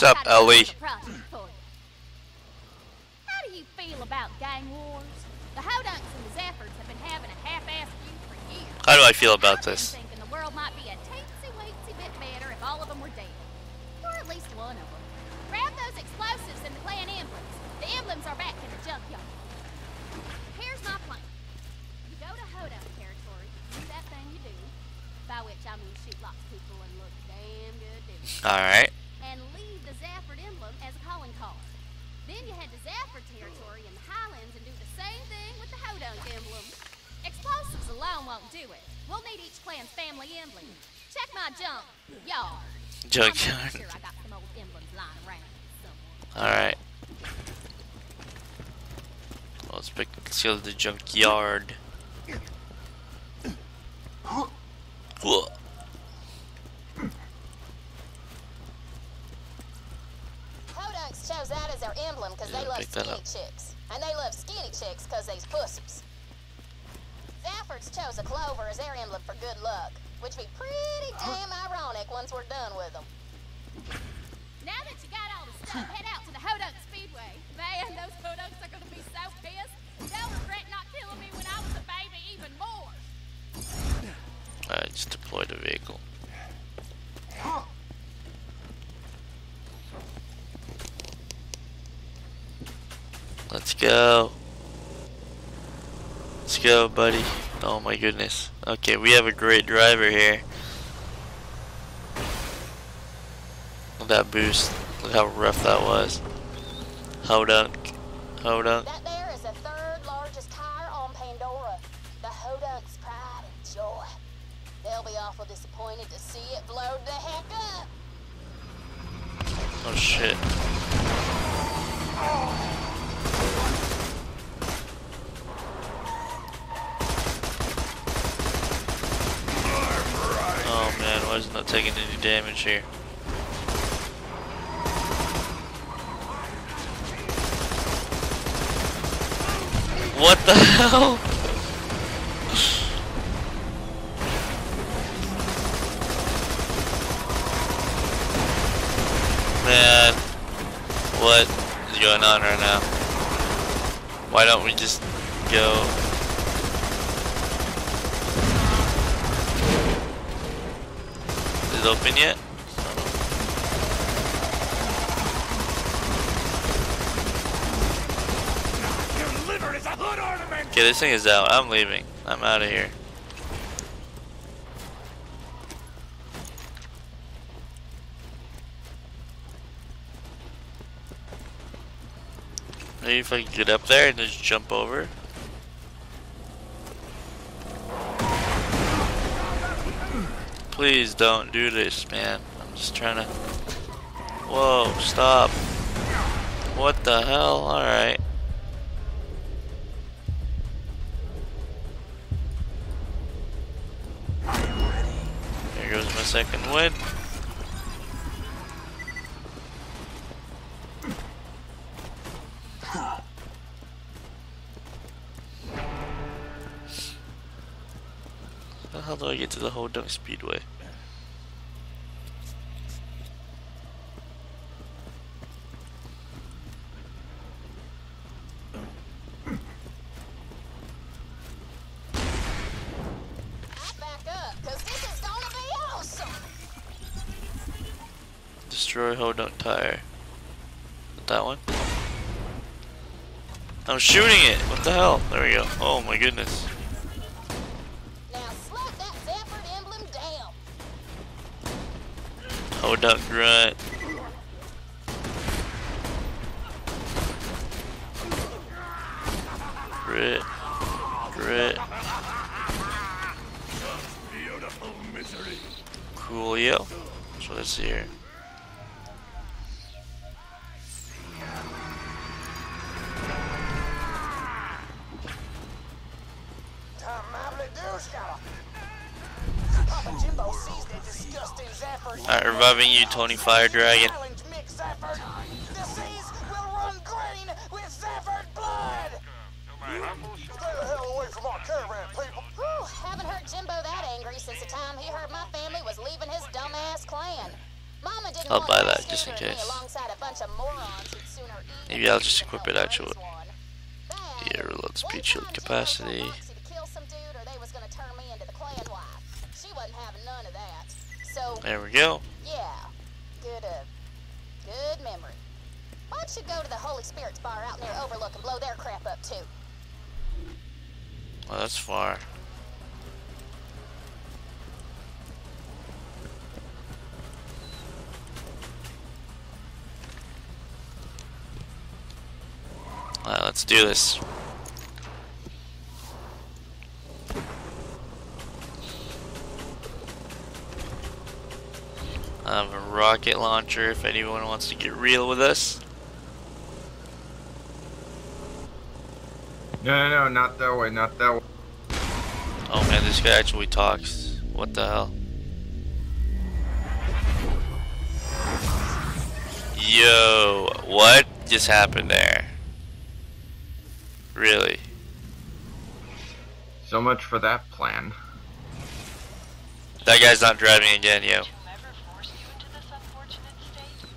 What's up, Ellie? How do you feel about gang wars? The Hodunks and the Zaffords have been having a half-assed feud for years. How do I feel about this? thinking the world might be a teensy-weensy bit better if all of them were dead. Or at least one of them. Grab those explosives and the clan emblems. The emblems are back in the junkyard. Here's my plan. You go to Hodunk territory, do that thing you do, by which I mean shoot lots of people and look damn good it Alright. And leave the Zafford emblem as a calling card. Then you head to Zafford territory in the Highlands and do the same thing with the Hodunk emblem. Explosives alone won't do it. We'll need each clan's family emblem. Check my junk yard. Junkyard. I'm sure got some old emblems lying around. Alright. Well, let's, pick, let's go to the junkyard. Whoa. Once we're done with them. Now that you got all the stuff, head out to the Hodunk Speedway. Man, those Hodunks are gonna be so pissed. They'll regret not killing me when I was a baby even more. Alright, just deploy the vehicle. Let's go. Let's go, buddy. Oh my goodness. Okay, we have a great driver here. Look at that boost. Look how rough that was. Hodunk. Hodunk. That there is the third largest tire on Pandora. The Hodunks' pride and joy. They'll be awful disappointed to see it blowed the heck up. Oh shit. Oh man, why is it not taking any damage here? What the hell? Man, what is going on right now? Why don't we just go? Is it open yet? Okay, this thing is out. I'm leaving. I'm out of here. Maybe if I can get up there and just jump over. Please don't do this, man. I'm just trying to. Whoa, stop. What the hell? Alright. There goes my second win. How do I get to the Hodunk Speedway? I'm shooting it! What the hell? There we go. Oh my goodness. Now slap that Zafford emblem down. Hodunk Grunt. Grit. Grit. Coolio. So let's see here. Standard me case. Alongside a bunch of morons who'd sooner eat Maybe I'll just equip it actually. raise one. Then, Yeah, reload speed shield capacity. told Moxxi to kill some dude or they was gonna turn me into the clan wife. She wasn't having none of that. So, There we go. yeah, good, uh, good memory. Why go to the Holy Spirits bar out near Overlook and blow their crap up too? Well, that's far. Alright, let's do this. I have a rocket launcher if anyone wants to get real with us. No, no, no, not that way, not that way. Oh man, this guy actually talks. What the hell? Yo, what just happened there? Really? So much for that plan. That guy's not driving again, yo. Whomever forced you into this unfortunate state,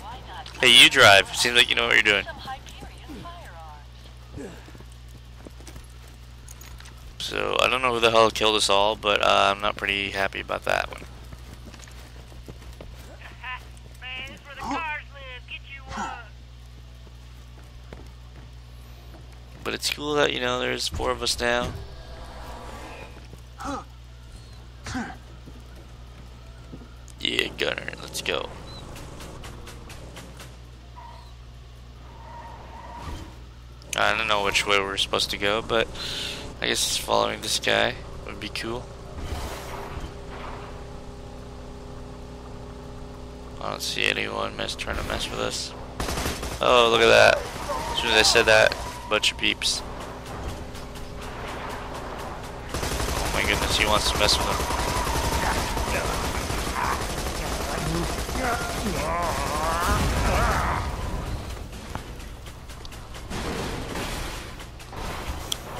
why not Hey, you drive. Seems like you know what you're doing. So, I don't know who the hell killed us all, but uh, I'm not pretty happy about that one. But it's cool that, you know, there's four of us now. Yeah, Gunner, let's go. I don't know which way we're supposed to go, but I guess following this guy would be cool. I don't see anyone mess trying to mess with us. Oh, look at that. As soon as I said that, bunch of peeps. Oh my goodness, he wants to mess with him.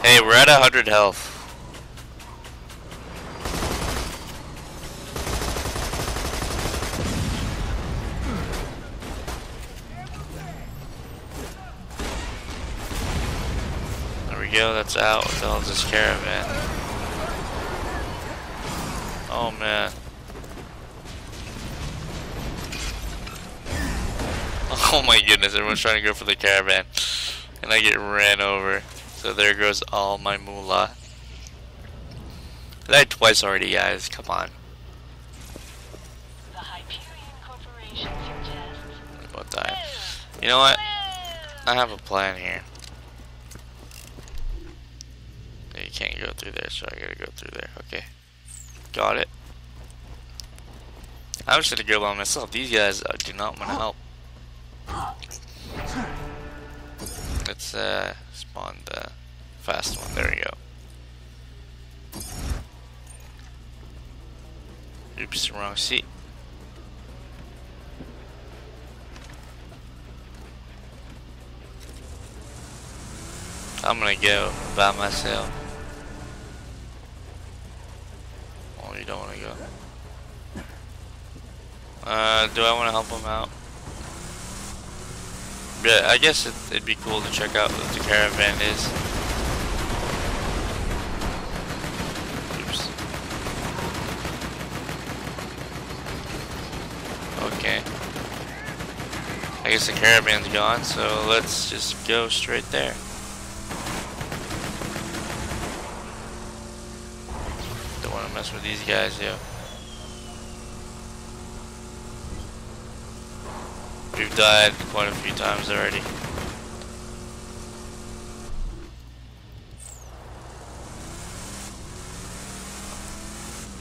Hey, we're at 100 health. There we go, that's out. Hell is this caravan? Oh man. Oh my goodness, everyone's trying to go for the caravan. And I get ran over. So there goes all my moolah. I died twice already, guys. Come on. The Hyperion Corporation suggests. About time. You know what? I have a plan here. You can't go through there, so I gotta go through there. Okay. Got it. I was gonna go by myself. These guys uh, do not want to help. Uh, spawn the fast one. There we go. Oops, wrong seat. I'm gonna go by myself. Oh, you don't wanna go? Uh, do I wanna help him out? Yeah, I guess it, it'd be cool to check out what the caravan is. Oops. Okay. I guess the caravan's gone, so let's just go straight there. Don't want to mess with these guys, yo. We've died quite a few times already.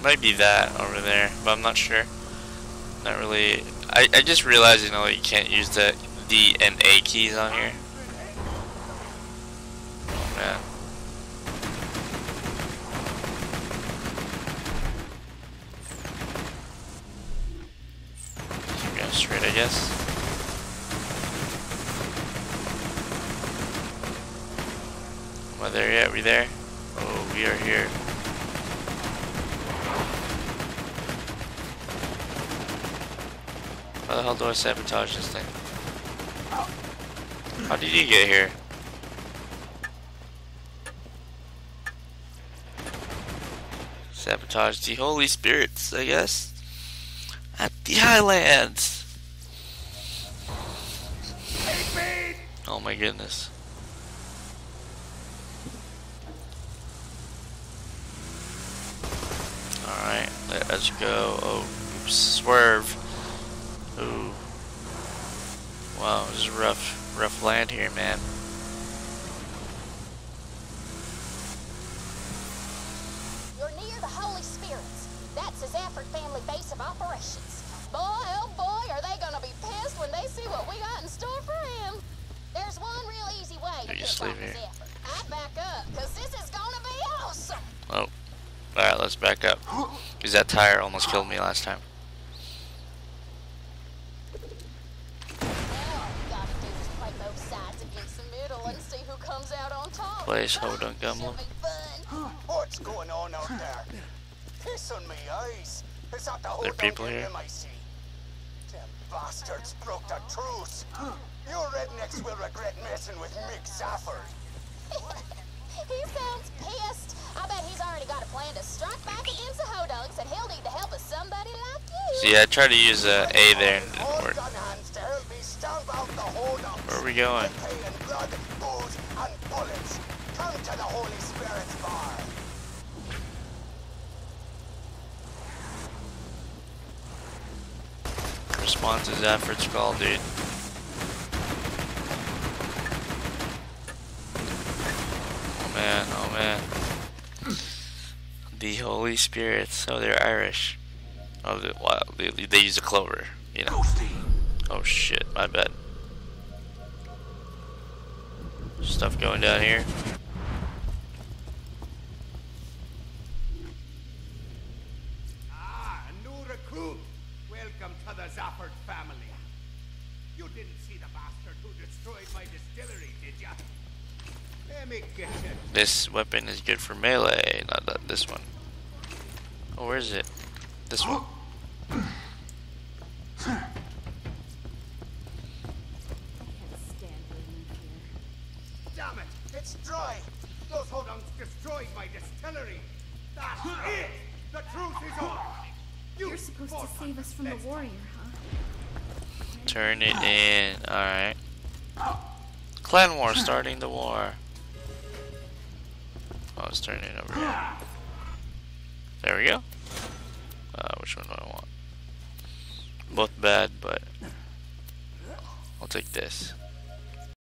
Might be that over there, but I'm not sure. Not really. I, I just realized, you know, you can't use the D and A keys on here. There yet? we there? Oh, we are here. How the hell do I sabotage this thing? How did you get here? Sabotage the holy spirits, I guess. At the Highlands. Oh my goodness. Alright, let us go. Oh, oops, swerve. Ooh. Wow, this is rough, rough land here, man. You're near the Holy Spirits. That's the Zafford family base of operations. Boy, oh boy, are they gonna be pissed when they see what we got in store for him. There's one real easy way to You piss just off leave the here. I back up, cause this is gonna be awesome. Oh. Alright, let's back up. Because that tire almost killed me last time. Now all do is play both sides against the middle and see who comes out on top. Place Hodunk Gumlo. What's going on out there? Piss on me eyes. Is that the whole There people here? MIC? Them bastards broke the truce. You rednecks will regret messing with Mick Zafford. he sounds pissed. I bet he's already got a plan to strike back against the Hodunks, and he'll need the help of somebody like you. See, I tried to use a A there and it didn't work. gun hands to help me stamp out the hold-ups. Where are we going? Pay in blood, booze, and bullets. Come to the Holy Spirit's bar. Response is efforts call, dude. Oh man, oh man. The Holy Spirits. Oh, they're Irish. Oh, they, wow, they, they use a clover, you know. Oh shit, my bad. Stuff going down here. Ah, a new recruit. Welcome to the Zafford family. You didn't see the bastard who destroyed my distillery, did ya? Let me. This weapon is good for melee, not that, this one. Oh, where is it? This one. Damn it, it's dry. Those hodunks destroyed my distillery. That's it. The truth is on. You You're supposed to save us from the warrior, huh? Turn it in. Alright. Clan War starting the war. Oh, it's turning it over here. There we go. Uh, which one do I want? Both bad, but I'll take this.